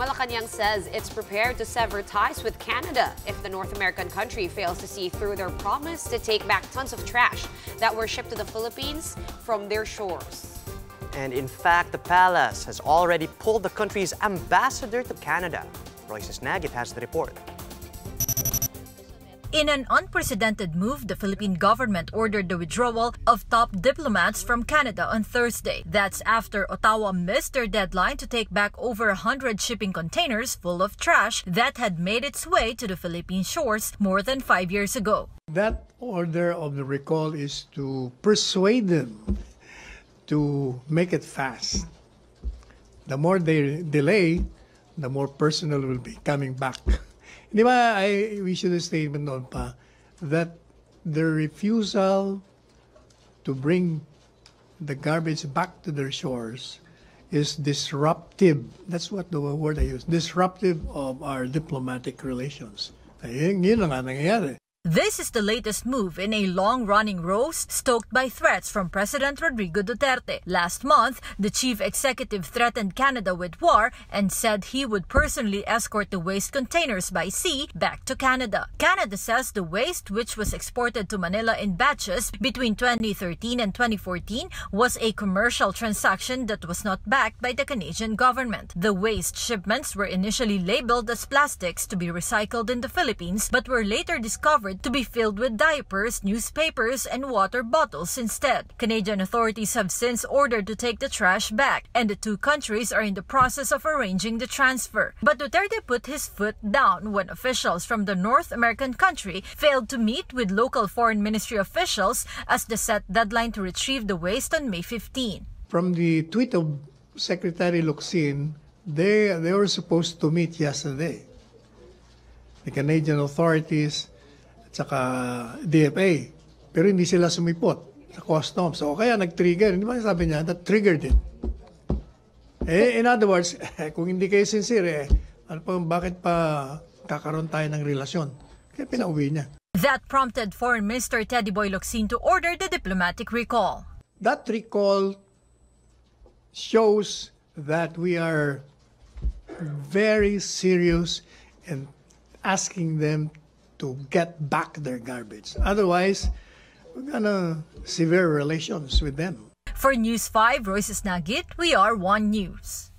Malacañang says it's prepared to sever ties with Canada if the North American country fails to see through their promise to take back tons of trash that were shipped to the Philippines from their shores. And in fact, the palace has already pulled the country's ambassador to Canada. Royce Nagit has the report. In an unprecedented move, the Philippine government ordered the withdrawal of top diplomats from Canada on Thursday. That's after Ottawa missed their deadline to take back over 100 shipping containers full of trash that had made its way to the Philippine shores more than five years ago. That order of the recall is to persuade them to make it fast. The more they delay, the more personnel will be coming back. Di ba, I, should a statement noon pa that the refusal to bring the garbage back to their shores is disruptive. That's what the word I use. Disruptive of our diplomatic relations. Ayun, yun ang nangyayari. This is the latest move in a long-running roast stoked by threats from President Rodrigo Duterte. Last month, the chief executive threatened Canada with war and said he would personally escort the waste containers by sea back to Canada. Canada says the waste, which was exported to Manila in batches between 2013 and 2014, was a commercial transaction that was not backed by the Canadian government. The waste shipments were initially labeled as plastics to be recycled in the Philippines, but were later discovered to be filled with diapers, newspapers, and water bottles instead. Canadian authorities have since ordered to take the trash back, and the two countries are in the process of arranging the transfer. But Duterte put his foot down when officials from the North American country failed to meet with local foreign ministry officials as the set deadline to retrieve the waste on May 15. From the tweet of Secretary Locsin, they, they were supposed to meet yesterday. The Canadian authorities at saka DFA. Pero hindi sila sumipot sa customs. So kaya nag-trigger. Hindi ba sabi niya? That triggered it. Eh, in other words, kung hindi kayo sincere, eh, ano pa, bakit pa kakaroon tayo ng relasyon? Kaya pinauwi niya. That prompted Foreign Minister Teddy Boy Locsin to order the diplomatic recall. That recall shows that we are very serious in asking them to get back their garbage. Otherwise, we're gonna severe relations with them. For News 5, Royce Nagit, we are One News.